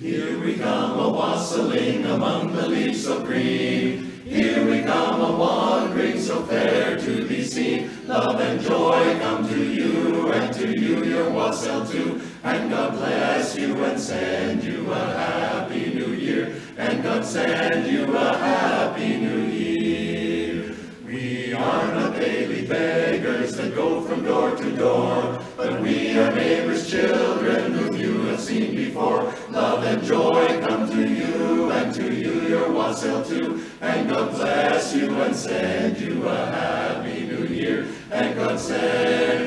Here we come a wassailing among the leaves so green. Here we come a wandering so fair to be seen. Love and joy come to you and to you your wassail too. And God bless you and send you a happy new year. And God send you a happy new year. We are not daily beggars that go from door to door, but we are neighbors' before. Love and joy come to you and to you your wassail too. And God bless you and send you a happy new year. And God send